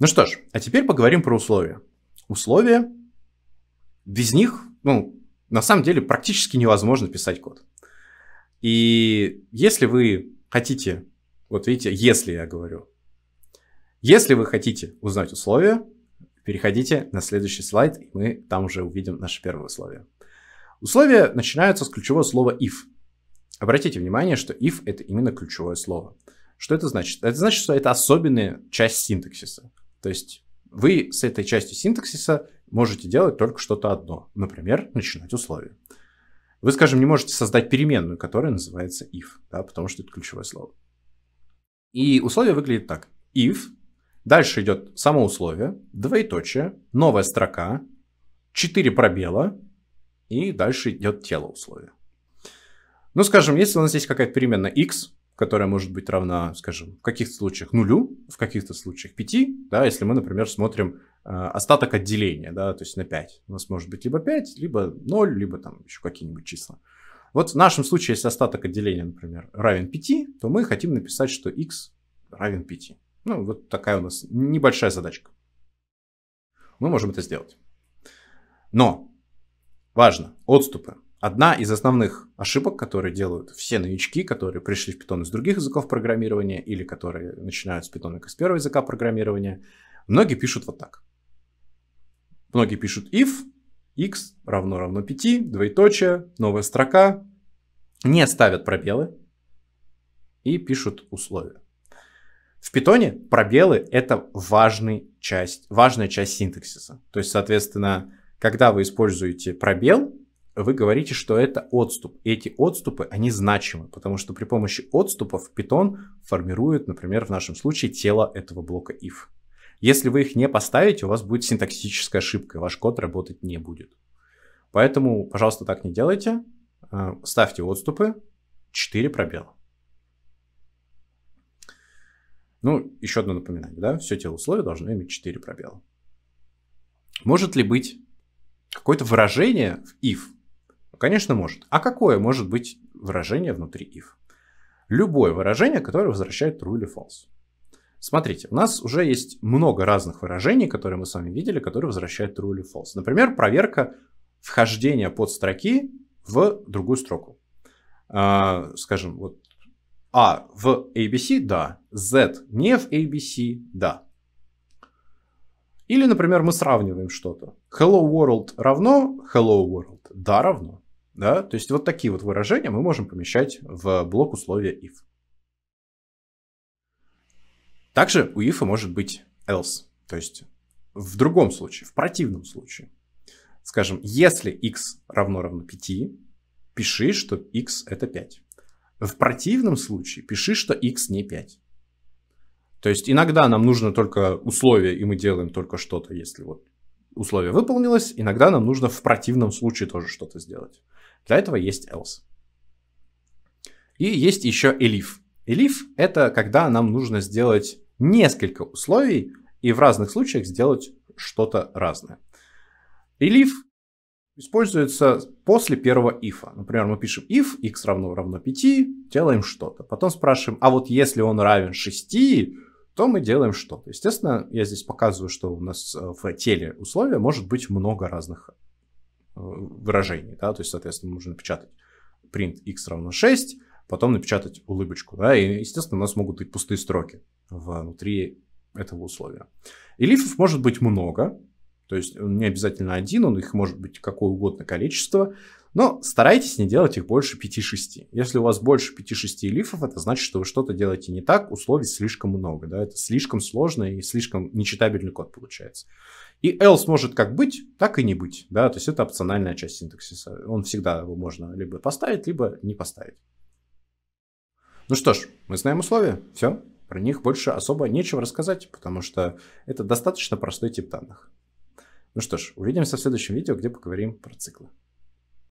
Ну что ж, а теперь поговорим про условия. Условия, без них, ну, на самом деле практически невозможно писать код. И если вы хотите, вот видите, если я говорю, если вы хотите узнать условия, переходите на следующий слайд, и мы там уже увидим наше первое условие. Условия начинаются с ключевого слова if. Обратите внимание, что if это именно ключевое слово. Что это значит? Это значит, что это особенная часть синтаксиса. То есть вы с этой частью синтаксиса можете делать только что-то одно. Например, начинать условие. Вы, скажем, не можете создать переменную, которая называется if, да, потому что это ключевое слово. И условие выглядит так. If, дальше идет само условие, двоеточие, новая строка, 4 пробела, и дальше идет тело условия. Ну, скажем, если у нас есть какая-то переменная x, которая может быть равна, скажем, в каких-то случаях нулю, в каких-то случаях 5, да, если мы, например, смотрим э, остаток отделения, да, то есть на 5. У нас может быть либо 5, либо 0, либо там еще какие-нибудь числа. Вот в нашем случае, если остаток отделения, например, равен 5, то мы хотим написать, что x равен 5. Ну, вот такая у нас небольшая задачка. Мы можем это сделать. Но важно, отступы. Одна из основных ошибок, которые делают все новички, которые пришли в Python из других языков программирования или которые начинают с Python как с первого языка программирования, многие пишут вот так. Многие пишут if x равно равно 5, двоеточие, новая строка, не ставят пробелы и пишут условия. В питоне пробелы это важный часть, важная часть синтаксиса. То есть, соответственно, когда вы используете пробел, вы говорите, что это отступ. Эти отступы, они значимы, потому что при помощи отступов Python формирует, например, в нашем случае тело этого блока if. Если вы их не поставите, у вас будет синтаксическая ошибка, и ваш код работать не будет. Поэтому, пожалуйста, так не делайте. А, ставьте отступы, 4 пробела. Ну, еще одно напоминание, да, все тело условия должны иметь 4 пробела. Может ли быть какое-то выражение в if, Конечно, может. А какое может быть выражение внутри if? Любое выражение, которое возвращает true или false. Смотрите, у нас уже есть много разных выражений, которые мы с вами видели, которые возвращают true или false. Например, проверка вхождения под строки в другую строку. А, скажем, вот А в ABC – да, Z не в ABC – да. Или, например, мы сравниваем что-то. Hello world равно hello world. Да, равно. Да? То есть вот такие вот выражения мы можем помещать в блок условия if. Также у if может быть else. То есть в другом случае, в противном случае. Скажем, если x равно равно 5, пиши, что x это 5. В противном случае пиши, что x не 5. То есть иногда нам нужно только условие, и мы делаем только что-то, если вот условие выполнилось. Иногда нам нужно в противном случае тоже что-то сделать. Для этого есть else. И есть еще elif. Elif это когда нам нужно сделать несколько условий и в разных случаях сделать что-то разное. Elif используется после первого if. Например, мы пишем if x равно равно 5, делаем что-то. Потом спрашиваем, а вот если он равен 6, то мы делаем что-то. Естественно, я здесь показываю, что у нас э, в теле условия может быть много разных Э, выражений, да, то есть, соответственно, можно напечатать print x равно 6, потом напечатать улыбочку, да, и, естественно, у нас могут быть пустые строки внутри этого условия. И лифов может быть много, то есть не обязательно один, он их может быть какое угодно количество, но старайтесь не делать их больше 5-6. Если у вас больше 5-6 лифов, это значит, что вы что-то делаете не так, условий слишком много, да, это слишком сложно и слишком нечитабельный код получается. И else может как быть, так и не быть. Да? То есть это опциональная часть синтаксиса. Он всегда его можно либо поставить, либо не поставить. Ну что ж, мы знаем условия. Все. Про них больше особо нечего рассказать, потому что это достаточно простой тип данных. Ну что ж, увидимся в следующем видео, где поговорим про циклы.